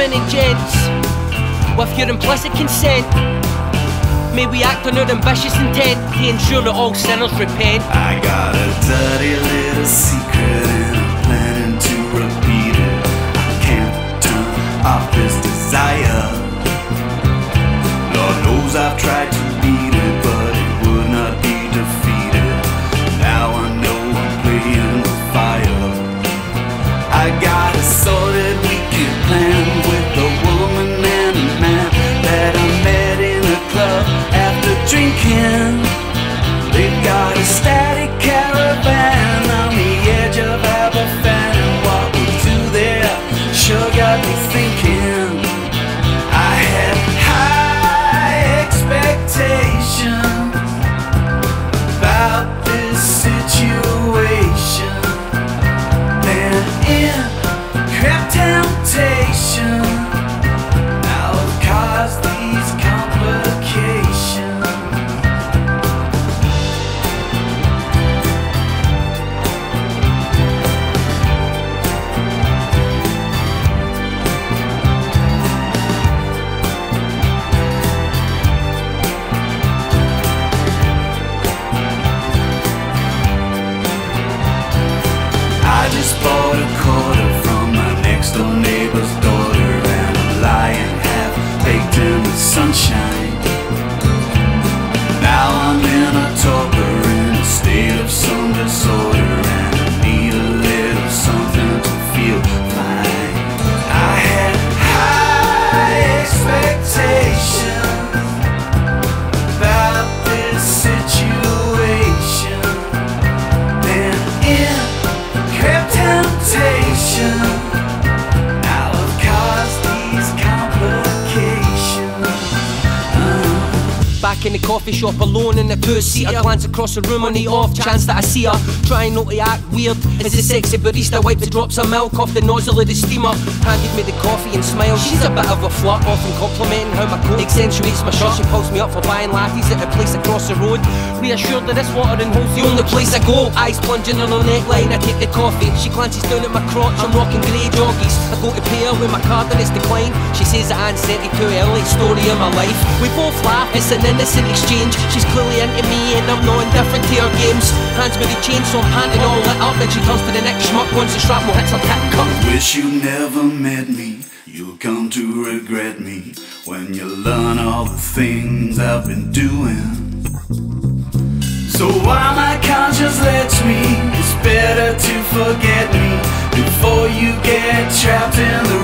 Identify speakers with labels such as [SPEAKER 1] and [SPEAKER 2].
[SPEAKER 1] and gents, with your implicit consent, may we act on our ambitious intent to ensure that all sinners repent.
[SPEAKER 2] I got a dirty little secret a static caravan on the edge of Aberfan, and what we do there sure got me thinking. I just bought a quarter in the
[SPEAKER 1] coffee shop alone in the two seater. Glance across the room on the off chance that I see her. Trying not to act weird as the sexy barista wipes the drops of milk off the nozzle of the steamer. Handed me the coffee and smiled. She's a bit of a flirt, often complimenting how my coat accentuates my shirt. She pulls me up for buying lattes at a place across the road. Reassured that this watering hole's the only place I go. Eyes plunging in her neckline, I take the coffee. She glances down at my crotch, I'm rocking grey joggies. I go to pay her with my card and it's declined. She says I it too early, story of my life. We both laugh, it's an innocent exchange. She's clearly into me and I'm not indifferent to her games. Hands me the chain so I'm panting all lit up. And she turns to the next schmuck once the shrapnel hits her tit cut.
[SPEAKER 2] Wish you never met me. You'll come to regret me when you learn all the things I've been doing. So while my conscience lets me, it's better to forget me before you get trapped in the